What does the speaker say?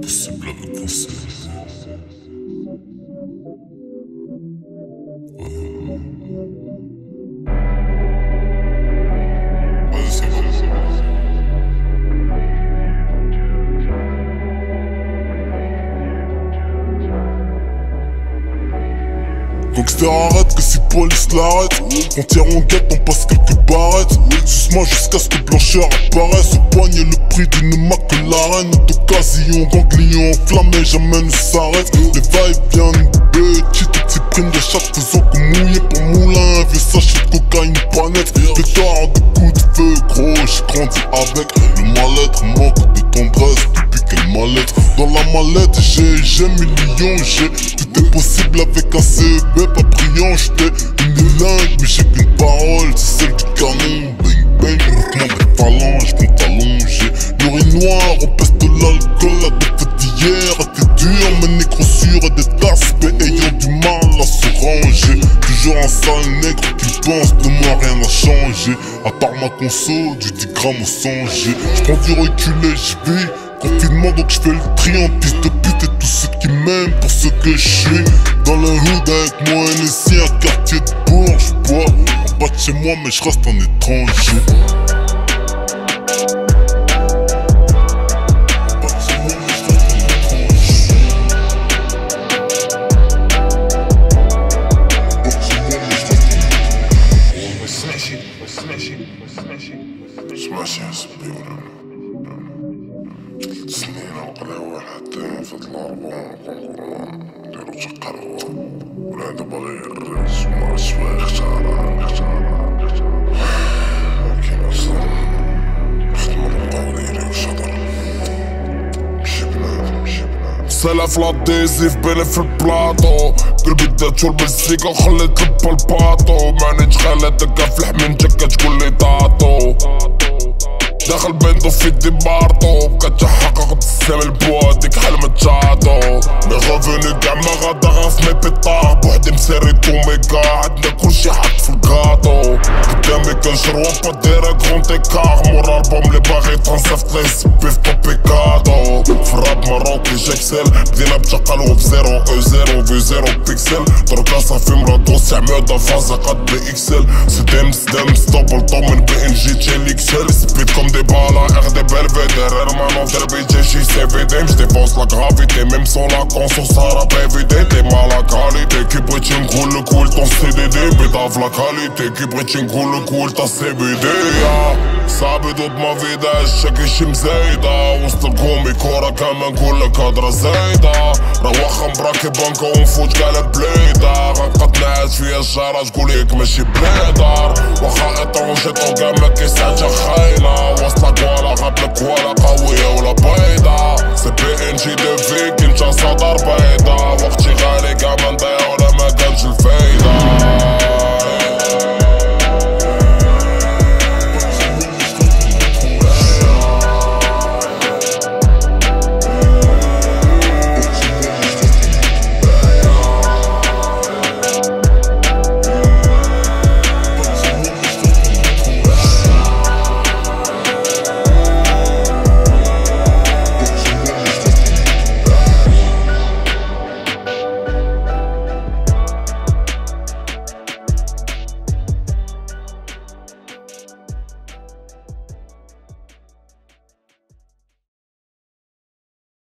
possible avec Gangster arrête que si police l'arrête. Frontière en guette, on passe quelques barrettes. Suce-moi jusqu'à ce que blancheur apparaisse. Au poignet le prix d'une l'arène D'occasion, ganglion enflammé, jamais ne s'arrête. Les va-et-vient de petites petits primes de chaque faisant que mouiller pour moulin Un vieux sachet de cocaïne pas net Pétard de coups de feu gros, j'ai grandi avec. Le mal-être manque de tendresse quelle mallette Dans la mallette j'ai, j'ai millions, j'ai Tout est possible avec un CB pas brillant J'étais unilingue mais j'ai qu'une parole C'est celle du canon. Bang bang, mouvement des phalanges Compte allongé L'urinoir, on peste de l'alcool La défaite d'hier était dure Mais négro sûr et des aspects ayant du mal à se ranger. Toujours un sale nègre qui pense de moi rien n'a changé. À part ma conso, du 10 grammes au 100 G. J'prends du recul et j'vis Confinement donc j'fais le tri en piste de pute et tous ceux qui m'aiment pour ce que je Dans le hood avec moi NSI, un quartier de Bourges Bois. En bas de chez moi mais je reste un étranger نفذ الأرواح لنشق الروم والعند بغي الرز وما أسواه اختارها اختارها لكن أصلا نخدم القولي لي وصدر شبنا شبنا سلف لاتيزي في بالي في البلاطو. قلبي داتو المزيكا وخليت لبا الباطو. مانيش خالد كاع في الحميم جاكا تقول لي طاطو. داخل بيندو في دي بارطو. البوا ديك حلم تشاطو مي غوفوني كاع ما غادا غاف مي بيطار بوحدي مسيري توميكا عندنا كلشي حط في الكاطو. قدامي كنشروا با دايرة كرون تيكار مورا ألبوم لي باغي تنصيفط ليه سبي في بابيكادو في الراب مروكي جاكسل بدينا بتقلب زيرو أو زيرو في زيرو بيكسل. دركا صافي مرادو استعمال فازا قد بي إكسل. سدام سدام ستوبل طومن بي إن جي تشيليكسل سبيد كوم دي بالا ار دي بلفيدر ارمانو دربي J'agisse évident, j'défonce la gravité Même sans la conscience à la PVD T'es mal à qualité, qui brille une groule le cool Ton CDD, bédave la qualité Qui brille une le cool, ta CBD Sabidot ah, ma vida, chaque on se الكورة كمان نقول لك هضرة زايدة. روخ مبراكي بانكا ونفوت قال بليدة. غنبقى تنعس فيا الجارة هيك ماشي بليدر واخا اطرون شي طوكا ما كيسعدش خاينة. وصلك ولا غابلك ولا قوية ولا بيضة.